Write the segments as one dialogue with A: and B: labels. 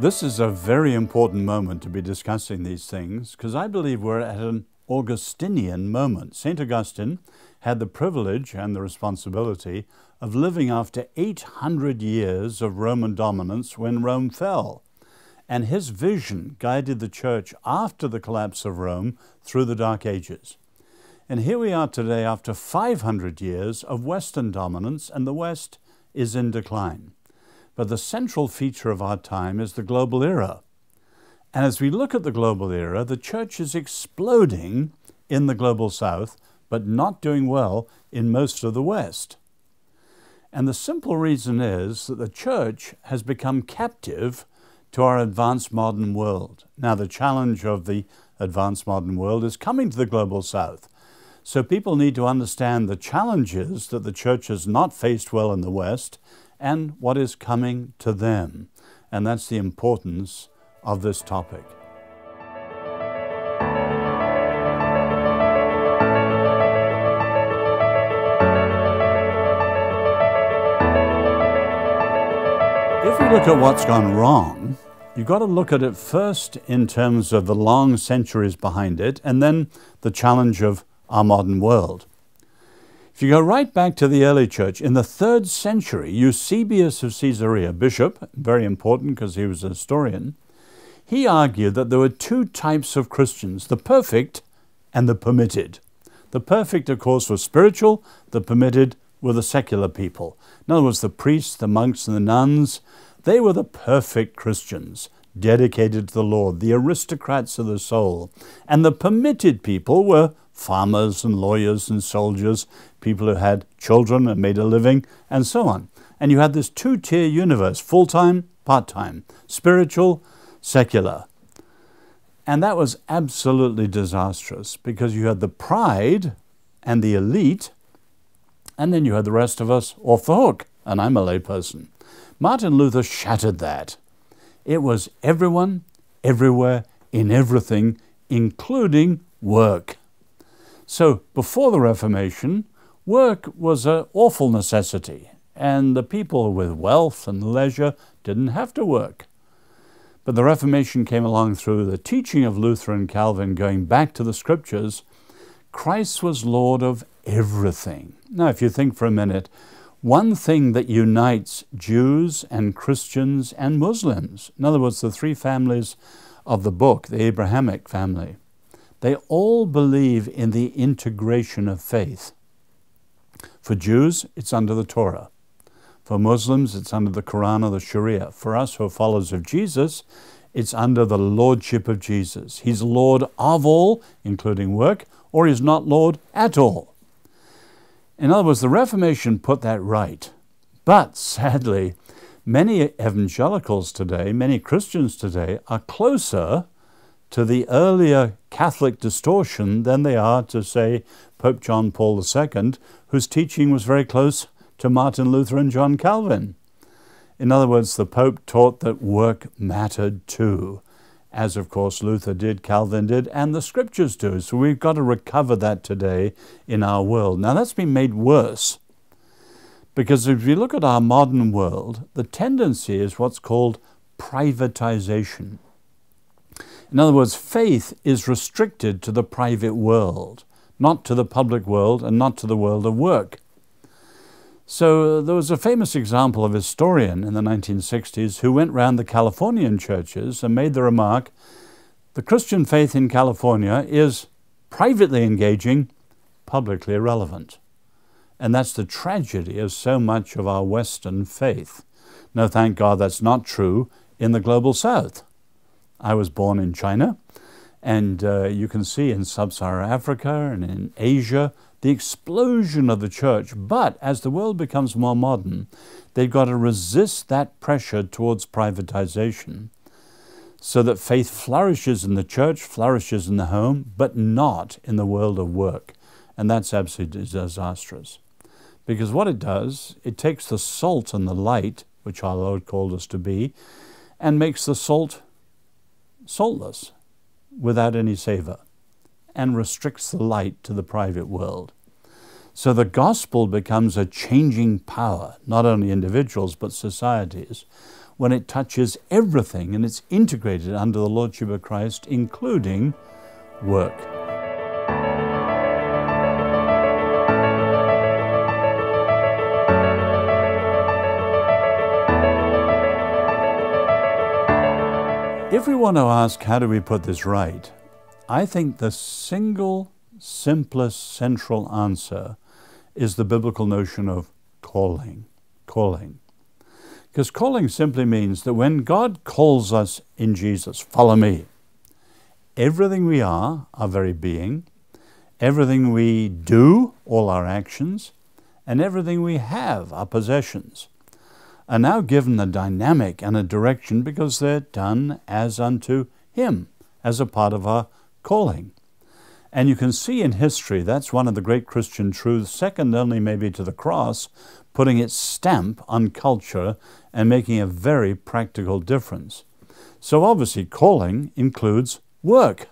A: This is a very important moment to be discussing these things because I believe we're at an Augustinian moment. St. Augustine had the privilege and the responsibility of living after 800 years of Roman dominance when Rome fell. And his vision guided the church after the collapse of Rome through the Dark Ages. And here we are today after 500 years of Western dominance, and the West is in decline. But the central feature of our time is the global era. And as we look at the global era, the church is exploding in the global south, but not doing well in most of the West. And the simple reason is that the church has become captive to our advanced modern world. Now, the challenge of the advanced modern world is coming to the global south. So people need to understand the challenges that the church has not faced well in the West and what is coming to them. And that's the importance of this topic. If we look at what's gone wrong, you've got to look at it first in terms of the long centuries behind it, and then the challenge of our modern world. If you go right back to the early church, in the third century, Eusebius of Caesarea, bishop, very important because he was a historian, he argued that there were two types of Christians the perfect and the permitted. The perfect, of course, were spiritual, the permitted were the secular people. In other words, the priests, the monks, and the nuns, they were the perfect Christians, dedicated to the Lord, the aristocrats of the soul. And the permitted people were farmers and lawyers and soldiers, people who had children and made a living, and so on. And you had this two tier universe full time, part time, spiritual, secular. And that was absolutely disastrous because you had the pride and the elite, and then you had the rest of us off the hook. And I'm a layperson. Martin Luther shattered that. It was everyone, everywhere, in everything, including work. So before the Reformation, work was an awful necessity, and the people with wealth and leisure didn't have to work. But the Reformation came along through the teaching of Luther and Calvin, going back to the scriptures. Christ was Lord of everything. Now, if you think for a minute, one thing that unites Jews and Christians and Muslims, in other words, the three families of the book, the Abrahamic family, they all believe in the integration of faith. For Jews, it's under the Torah. For Muslims, it's under the Quran or the Sharia. For us who are followers of Jesus, it's under the lordship of Jesus. He's Lord of all, including work, or he's not Lord at all. In other words, the Reformation put that right. But sadly, many evangelicals today, many Christians today, are closer to the earlier Catholic distortion than they are to, say, Pope John Paul II, whose teaching was very close to Martin Luther and John Calvin. In other words, the Pope taught that work mattered too, as of course Luther did, Calvin did, and the scriptures do. So we've got to recover that today in our world. Now that's been made worse because if you look at our modern world, the tendency is what's called privatization. In other words, faith is restricted to the private world, not to the public world and not to the world of work. So uh, there was a famous example of a historian in the 1960s who went round the Californian churches and made the remark the Christian faith in California is privately engaging, publicly irrelevant. And that's the tragedy of so much of our Western faith. No, thank God that's not true in the global South. I was born in China, and uh, you can see in sub Saharan Africa and in Asia the explosion of the church. But as the world becomes more modern, they've got to resist that pressure towards privatization so that faith flourishes in the church, flourishes in the home, but not in the world of work. And that's absolutely disastrous. Because what it does, it takes the salt and the light, which our Lord called us to be, and makes the salt saltless, without any savor, and restricts the light to the private world. So the gospel becomes a changing power, not only individuals but societies, when it touches everything and it's integrated under the Lordship of Christ, including work. If we want to ask, how do we put this right? I think the single, simplest, central answer is the biblical notion of calling. Calling. Because calling simply means that when God calls us in Jesus, follow me, everything we are, our very being, everything we do, all our actions, and everything we have, our possessions, are now given a dynamic and a direction because they're done as unto Him, as a part of our calling. And you can see in history that's one of the great Christian truths, second only maybe to the cross, putting its stamp on culture and making a very practical difference. So obviously, calling includes work.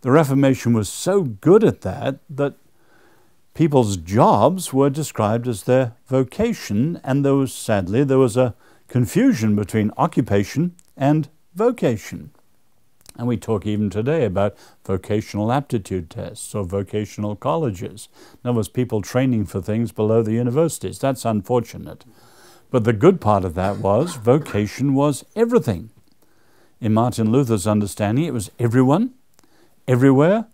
A: The Reformation was so good at that that people's jobs were described as their vocation, and there was sadly there was a confusion between occupation and vocation. And we talk even today about vocational aptitude tests or vocational colleges. In other words, people training for things below the universities. That's unfortunate. But the good part of that was vocation was everything. In Martin Luther's understanding, it was everyone, everywhere,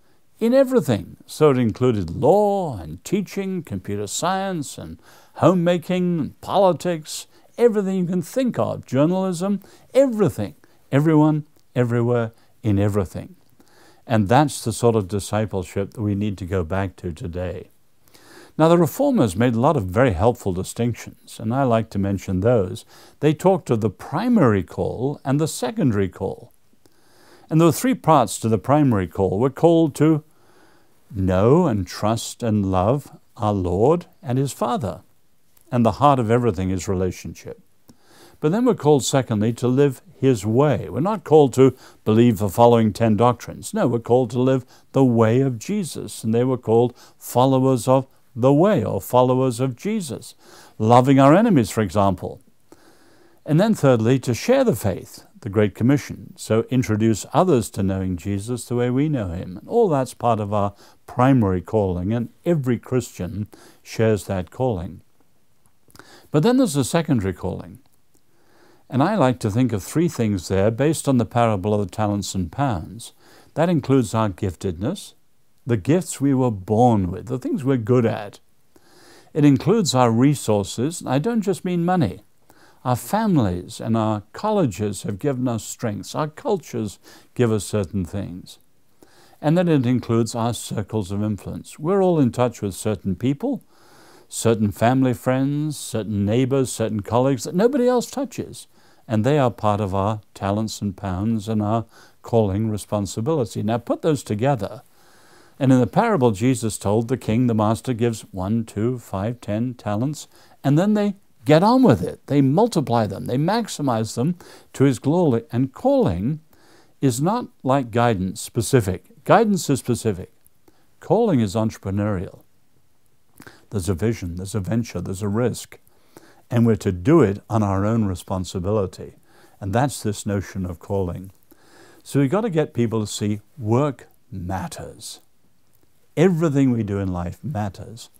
A: in everything. So it included law and teaching, computer science and homemaking and politics, everything you can think of, journalism, everything, everyone, everywhere, in everything. And that's the sort of discipleship that we need to go back to today. Now, the Reformers made a lot of very helpful distinctions, and I like to mention those. They talked of the primary call and the secondary call. And there were three parts to the primary call. We're called to know and trust and love our Lord and His Father. And the heart of everything is relationship. But then we're called, secondly, to live His way. We're not called to believe the following ten doctrines. No, we're called to live the way of Jesus. And they were called followers of the way or followers of Jesus. Loving our enemies, for example. And then, thirdly, to share the faith the Great Commission. So introduce others to knowing Jesus the way we know him. And all that's part of our primary calling, and every Christian shares that calling. But then there's a secondary calling. And I like to think of three things there based on the parable of the talents and pounds. That includes our giftedness, the gifts we were born with, the things we're good at. It includes our resources. I don't just mean money. Our families and our colleges have given us strengths. Our cultures give us certain things. And then it includes our circles of influence. We're all in touch with certain people, certain family friends, certain neighbors, certain colleagues that nobody else touches. And they are part of our talents and pounds and our calling responsibility. Now put those together. And in the parable, Jesus told the king, the master gives one, two, five, ten talents, and then they get on with it. They multiply them, they maximize them to His glory. And calling is not like guidance specific. Guidance is specific, calling is entrepreneurial. There's a vision, there's a venture, there's a risk, and we're to do it on our own responsibility. And that's this notion of calling. So we've got to get people to see work matters. Everything we do in life matters.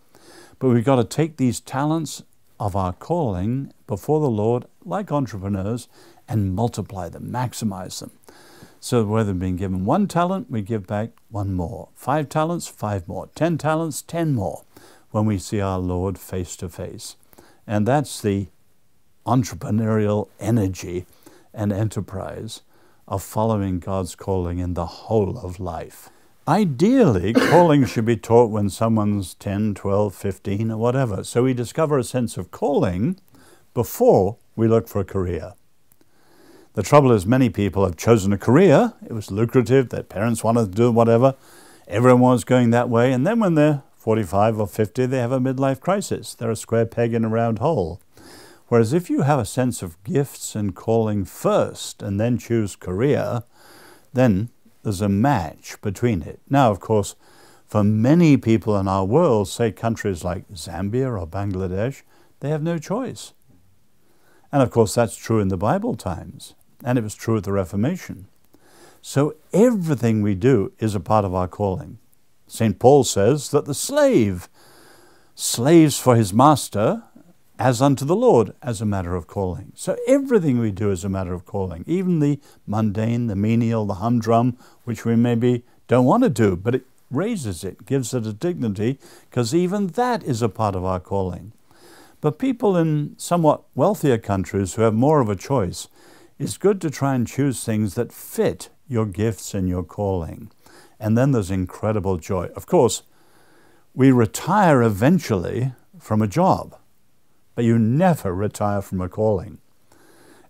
A: But we've got to take these talents of our calling before the Lord, like entrepreneurs, and multiply them, maximize them. So whether being given one talent, we give back one more. Five talents, five more. Ten talents, ten more when we see our Lord face to face. And that's the entrepreneurial energy and enterprise of following God's calling in the whole of life. Ideally, calling should be taught when someone's 10, 12, 15, or whatever. So we discover a sense of calling before we look for a career. The trouble is, many people have chosen a career. It was lucrative, their parents wanted to do whatever, everyone was going that way, and then when they're 45 or 50, they have a midlife crisis. They're a square peg in a round hole. Whereas if you have a sense of gifts and calling first and then choose career, then there's a match between it. Now, of course, for many people in our world, say countries like Zambia or Bangladesh, they have no choice. And of course, that's true in the Bible times, and it was true at the Reformation. So everything we do is a part of our calling. St. Paul says that the slave slaves for his master as unto the Lord as a matter of calling. So everything we do is a matter of calling, even the mundane, the menial, the humdrum, which we maybe don't want to do, but it raises it, gives it a dignity, because even that is a part of our calling. But people in somewhat wealthier countries who have more of a choice, it's good to try and choose things that fit your gifts and your calling. And then there's incredible joy. Of course, we retire eventually from a job, but you never retire from a calling.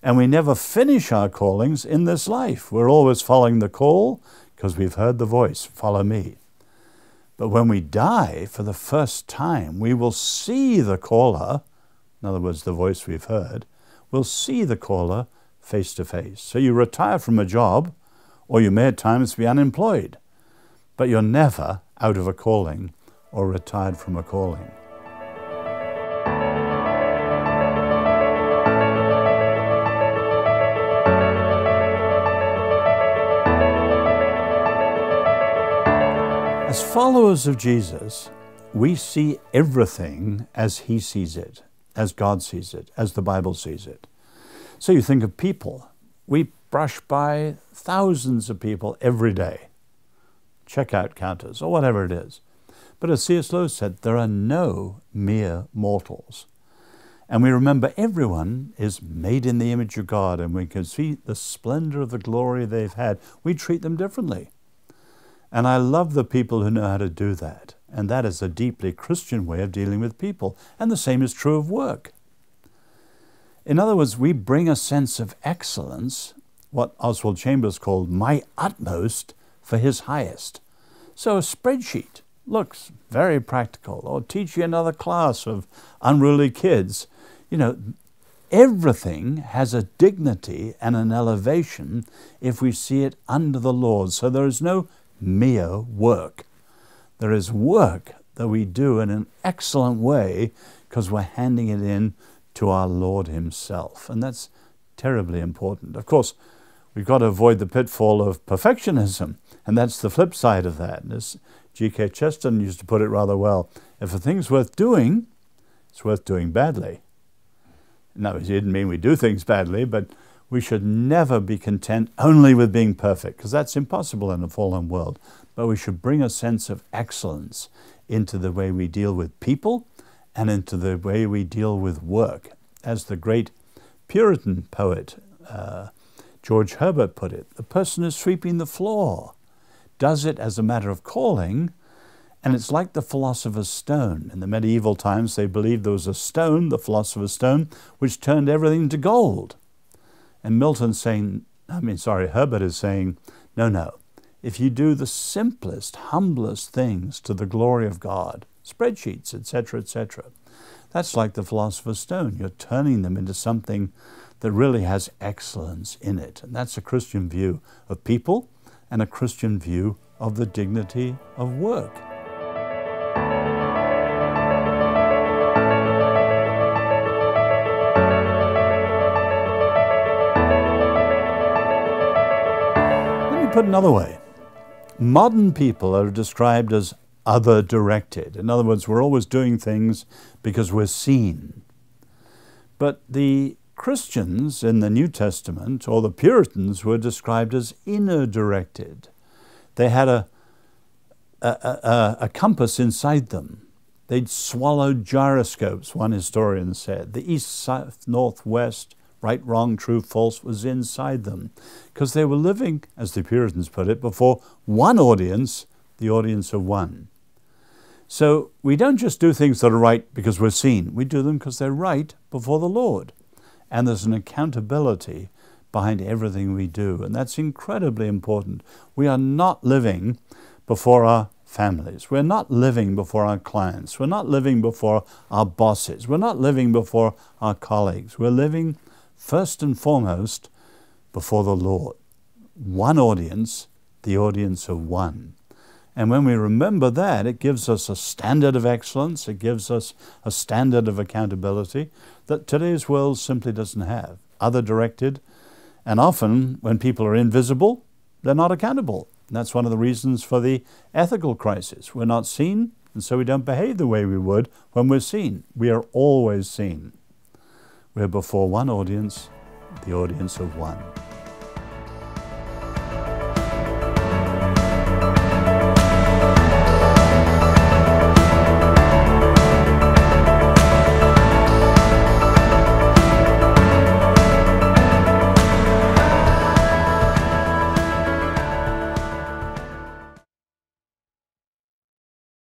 A: And we never finish our callings in this life. We're always following the call because we've heard the voice, follow me. But when we die for the first time, we will see the caller, in other words, the voice we've heard, we'll see the caller face to face. So you retire from a job, or you may at times be unemployed, but you're never out of a calling or retired from a calling. As followers of Jesus, we see everything as He sees it, as God sees it, as the Bible sees it. So you think of people. We brush by thousands of people every day, checkout counters, or whatever it is. But as C.S. Lewis said, there are no mere mortals. And we remember everyone is made in the image of God, and we can see the splendor of the glory they've had. We treat them differently. And I love the people who know how to do that. And that is a deeply Christian way of dealing with people. And the same is true of work. In other words, we bring a sense of excellence, what Oswald Chambers called my utmost for his highest. So a spreadsheet looks very practical, or teach you another class of unruly kids. You know, everything has a dignity and an elevation if we see it under the Lord. So there is no mere work. There is work that we do in an excellent way because we're handing it in to our Lord Himself. And that's terribly important. Of course, we've got to avoid the pitfall of perfectionism, and that's the flip side of that. As G.K. Chesterton used to put it rather well if a thing's worth doing, it's worth doing badly. No, he didn't mean we do things badly, but we should never be content only with being perfect, because that's impossible in a fallen world. But we should bring a sense of excellence into the way we deal with people and into the way we deal with work. As the great Puritan poet uh, George Herbert put it, the person is sweeping the floor does it as a matter of calling, and it's like the philosopher's stone. In the medieval times, they believed there was a stone, the philosopher's stone, which turned everything to gold. And Milton's saying, I mean, sorry, Herbert is saying, no, no. If you do the simplest, humblest things to the glory of God, spreadsheets, etc., etc., that's like the philosopher's stone. You're turning them into something that really has excellence in it. And that's a Christian view of people and a Christian view of the dignity of work. Put another way. Modern people are described as other directed. In other words, we're always doing things because we're seen. But the Christians in the New Testament, or the Puritans, were described as inner directed. They had a, a, a, a compass inside them. They'd swallowed gyroscopes, one historian said. The east, south, north, west, right, wrong, true, false was inside them. Because they were living, as the Puritans put it, before one audience, the audience of one. So we don't just do things that are right because we're seen, we do them because they're right before the Lord and there's an accountability behind everything we do. And that's incredibly important. We are not living before our families. We're not living before our clients. We're not living before our bosses. We're not living before our colleagues. We're living first and foremost before the Lord. One audience, the audience of one. And when we remember that, it gives us a standard of excellence, it gives us a standard of accountability that today's world simply doesn't have. Other directed, and often when people are invisible, they're not accountable. And that's one of the reasons for the ethical crisis. We're not seen, and so we don't behave the way we would when we're seen. We are always seen. We're before one audience, the audience of one.